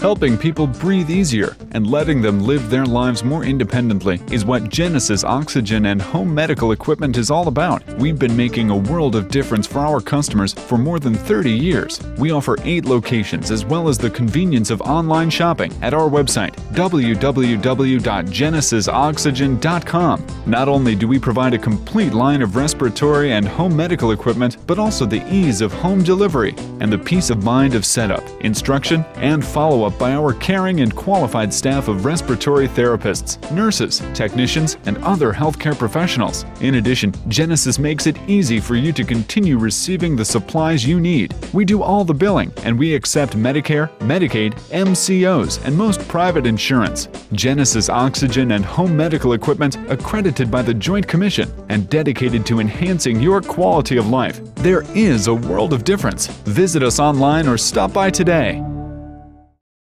Helping people breathe easier and letting them live their lives more independently is what Genesis Oxygen and Home Medical Equipment is all about. We've been making a world of difference for our customers for more than 30 years. We offer eight locations as well as the convenience of online shopping at our website www.genesisoxygen.com. Not only do we provide a complete line of respiratory and home medical equipment, but also the ease of home delivery and the peace of mind of setup, instruction, and follow up by our caring and qualified staff of respiratory therapists, nurses, technicians, and other healthcare professionals. In addition, Genesis makes it easy for you to continue receiving the supplies you need. We do all the billing, and we accept Medicare, Medicaid, MCOs, and most private insurance. Genesis Oxygen and Home Medical Equipment accredited by the Joint Commission and dedicated to enhancing your quality of life. There is a world of difference. Visit us online or stop by today.